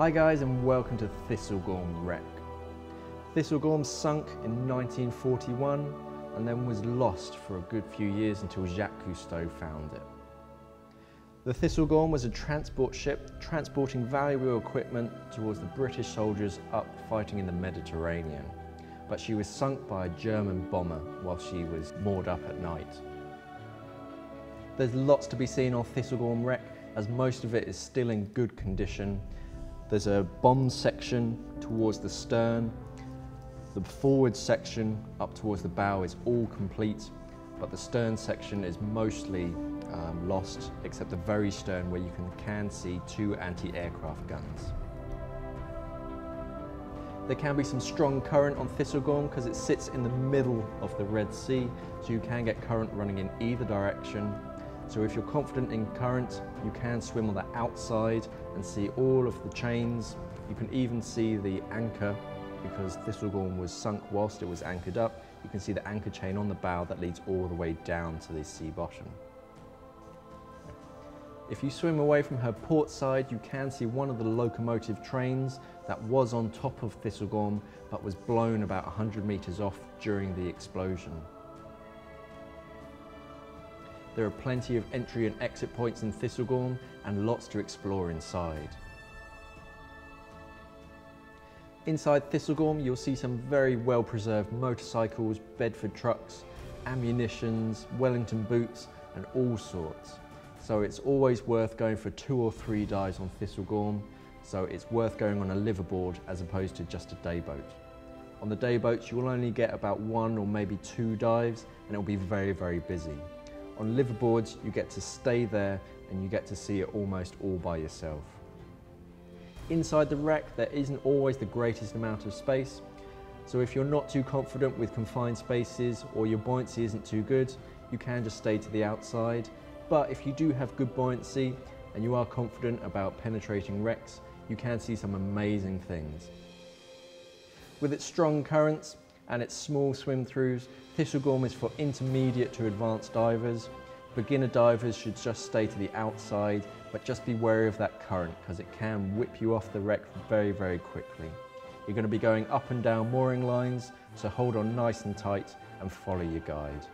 Hi guys and welcome to Thistlegorm Wreck. Thistlegorm sunk in 1941 and then was lost for a good few years until Jacques Cousteau found it. The Thistlegorm was a transport ship transporting valuable equipment towards the British soldiers up fighting in the Mediterranean, but she was sunk by a German bomber while she was moored up at night. There's lots to be seen on Thistlegorm Wreck as most of it is still in good condition. There's a bomb section towards the stern. The forward section up towards the bow is all complete, but the stern section is mostly um, lost, except the very stern where you can, can see two anti-aircraft guns. There can be some strong current on Thistlegorm because it sits in the middle of the Red Sea, so you can get current running in either direction so if you're confident in current, you can swim on the outside and see all of the chains. You can even see the anchor because Thistlegorm was sunk whilst it was anchored up. You can see the anchor chain on the bow that leads all the way down to the sea bottom. If you swim away from her port side, you can see one of the locomotive trains that was on top of Thistlegorm but was blown about 100 metres off during the explosion. There are plenty of entry and exit points in Thistlegorm and lots to explore inside. Inside Thistlegorm you'll see some very well preserved motorcycles, Bedford trucks, ammunitions, Wellington boots and all sorts. So it's always worth going for two or three dives on Thistlegorm, so it's worth going on a liveaboard as opposed to just a day boat. On the day boats you will only get about one or maybe two dives and it will be very very busy. On liveaboards, you get to stay there and you get to see it almost all by yourself. Inside the wreck, there isn't always the greatest amount of space, so if you're not too confident with confined spaces or your buoyancy isn't too good, you can just stay to the outside. But if you do have good buoyancy and you are confident about penetrating wrecks, you can see some amazing things. With its strong currents, and its small swim throughs. Thistlegorm is for intermediate to advanced divers. Beginner divers should just stay to the outside, but just be wary of that current because it can whip you off the wreck very, very quickly. You're going to be going up and down mooring lines, so hold on nice and tight and follow your guide.